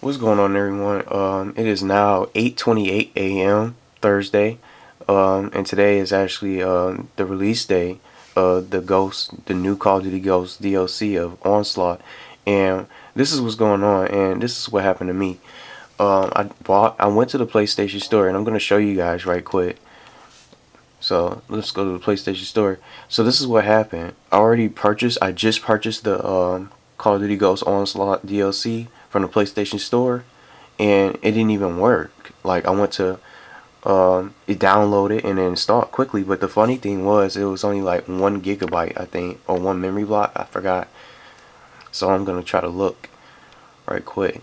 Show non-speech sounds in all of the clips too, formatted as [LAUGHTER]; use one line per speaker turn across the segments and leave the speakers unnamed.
What's going on everyone? Um, it is now 8.28 a.m. Thursday. Um, and today is actually um, the release day of the Ghost, the new Call of Duty Ghost DLC of Onslaught. And this is what's going on and this is what happened to me. Um, I bought, I went to the PlayStation store and I'm going to show you guys right quick. So let's go to the PlayStation store. So this is what happened. I already purchased, I just purchased the um, Call of Duty Ghost Onslaught DLC from the PlayStation Store, and it didn't even work. Like I went to um, it and then installed quickly, but the funny thing was it was only like one gigabyte, I think, or one memory block. I forgot. So I'm gonna try to look right quick.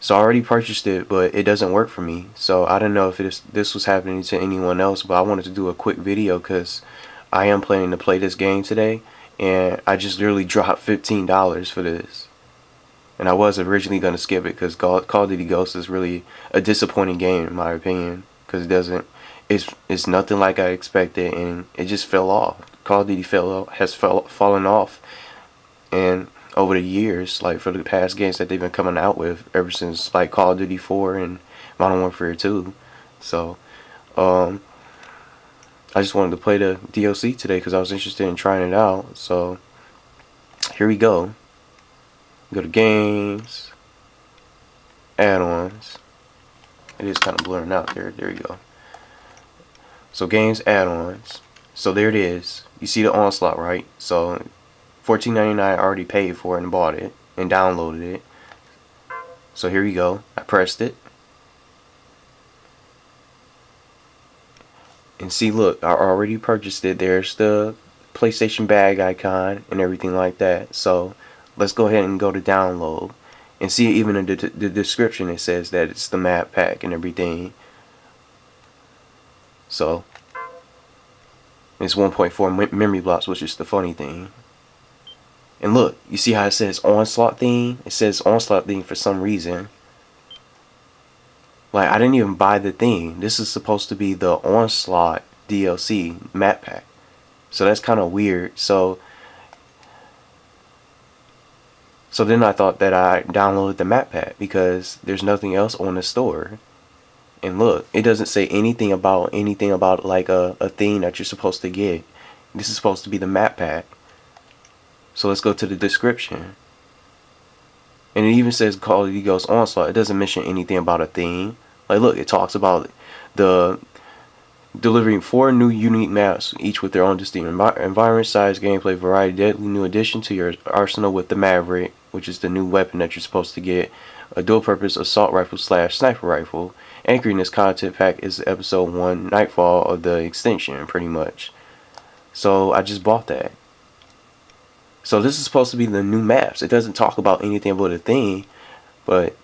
So I already purchased it, but it doesn't work for me. So I don't know if this this was happening to anyone else, but I wanted to do a quick video because I am planning to play this game today, and I just literally [LAUGHS] dropped $15 for this and I was originally going to skip it because Call of Duty Ghosts is really a disappointing game in my opinion because it doesn't it's it's nothing like I expected and it just fell off. Call of Duty fell has fell, fallen off. And over the years like for the past games that they've been coming out with ever since like Call of Duty 4 and Modern Warfare 2 so um I just wanted to play the DLC today because I was interested in trying it out. So here we go Go to games, add-ons. It is kind of blurring out there. There you go. So games, add-ons. So there it is. You see the onslaught, right? So $14.99 I already paid for it and bought it and downloaded it. So here we go. I pressed it. And see, look, I already purchased it. There's the PlayStation bag icon and everything like that. So let's go ahead and go to download and see even in the, the description it says that it's the map pack and everything. So it's 1.4 memory blocks which is the funny thing. And look you see how it says onslaught theme? It says onslaught theme for some reason. Like I didn't even buy the theme. This is supposed to be the onslaught DLC map pack. So that's kind of weird. So so then I thought that I downloaded the map pack because there's nothing else on the store. And look, it doesn't say anything about anything about like a, a thing that you're supposed to get. This is supposed to be the map pack. So let's go to the description. And it even says Call of Duty Ghosts Onslaught. It doesn't mention anything about a theme. Like look, it talks about the delivering four new unique maps, each with their own distinct environment, size, gameplay, variety, deadly new addition to your arsenal with the Maverick, which is the new weapon that you're supposed to get, a dual-purpose assault rifle slash sniper rifle. Anchoring this content pack is episode 1, Nightfall of the Extinction, pretty much. So I just bought that. So this is supposed to be the new maps. It doesn't talk about anything about a thing, but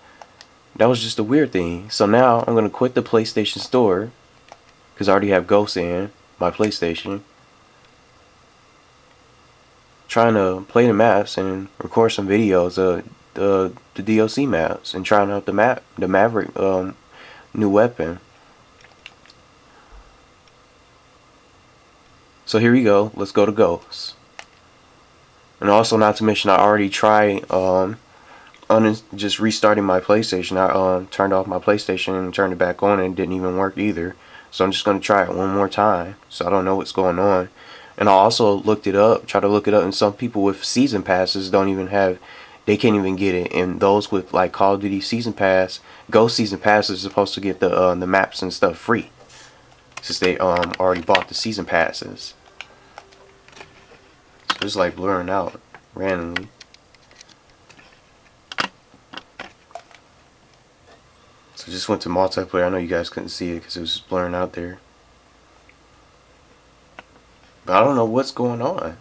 that was just a weird thing. So now I'm going to quit the PlayStation Store because I already have Ghost in my PlayStation. Trying to play the maps and record some videos of the the DLC maps and trying out the map the Maverick um, new weapon. So here we go. Let's go to Ghosts. And also, not to mention, I already tried um, just restarting my PlayStation. I um, turned off my PlayStation and turned it back on, and it didn't even work either. So I'm just going to try it one more time. So I don't know what's going on. And I also looked it up, try to look it up, and some people with season passes don't even have, they can't even get it. And those with like Call of Duty season pass, Ghost season pass is supposed to get the uh, the maps and stuff free, since they um already bought the season passes. So it's like blurring out randomly. So just went to multiplayer. I know you guys couldn't see it because it was blurring out there. But I don't know what's going on.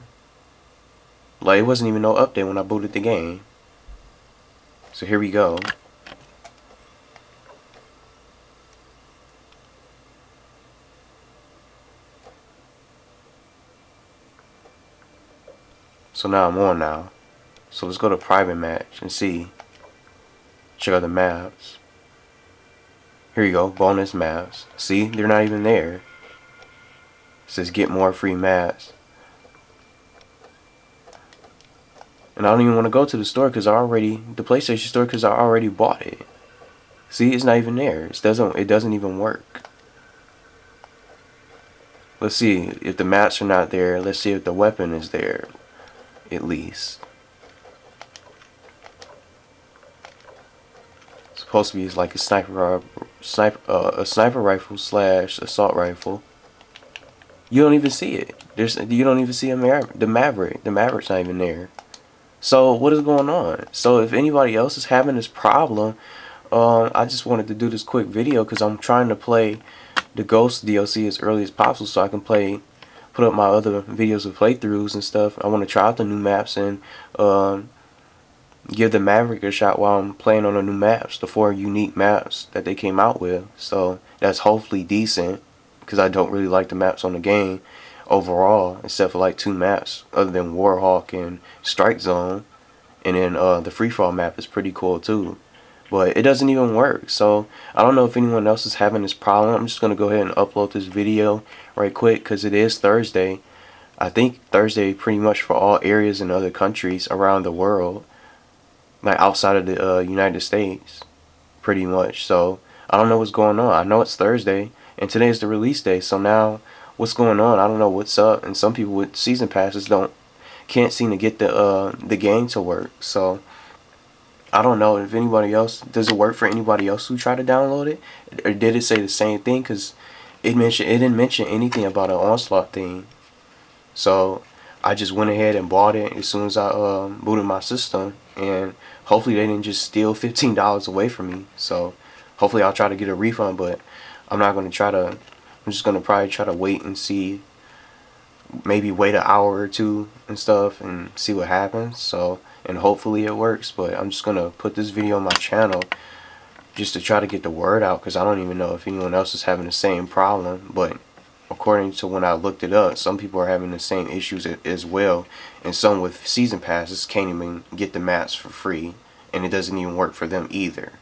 Like, it wasn't even no update when I booted the game. So here we go. So now I'm on now. So let's go to private match and see. Check out the maps. Here you go, bonus maps. See, they're not even there. Says get more free maps. And I don't even want to go to the store because I already the PlayStation store because I already bought it. See, it's not even there. It doesn't it doesn't even work. Let's see if the maps are not there. Let's see if the weapon is there, at least. supposed to be like a sniper, uh, sniper, uh, a sniper rifle slash assault rifle. You don't even see it. There's you don't even see a Mar the Maverick. The Maverick's not even there. So what is going on? So if anybody else is having this problem, um, I just wanted to do this quick video because I'm trying to play the Ghost DLC as early as possible so I can play put up my other videos of playthroughs and stuff. I want to try out the new maps and um, give the Maverick a shot while I'm playing on the new maps, the four unique maps that they came out with. So that's hopefully decent because I don't really like the maps on the game overall except for like two maps other than Warhawk and Strike Zone. And then uh, the Freefall map is pretty cool too. But it doesn't even work. So I don't know if anyone else is having this problem. I'm just gonna go ahead and upload this video right quick because it is Thursday. I think Thursday pretty much for all areas in other countries around the world like outside of the uh, United States pretty much. So I don't know what's going on. I know it's Thursday and today is the release day so now what's going on I don't know what's up and some people with season passes don't can't seem to get the uh, the game to work so I don't know if anybody else does it work for anybody else who tried to download it, or did it say the same thing? Cause it mentioned it didn't mention anything about an onslaught thing. So I just went ahead and bought it as soon as I uh, booted my system, and hopefully they didn't just steal fifteen dollars away from me. So hopefully I'll try to get a refund, but I'm not gonna try to. I'm just gonna probably try to wait and see. Maybe wait an hour or two and stuff and see what happens. So and hopefully it works but I'm just gonna put this video on my channel just to try to get the word out because I don't even know if anyone else is having the same problem but according to when I looked it up some people are having the same issues as well and some with season passes can't even get the maps for free and it doesn't even work for them either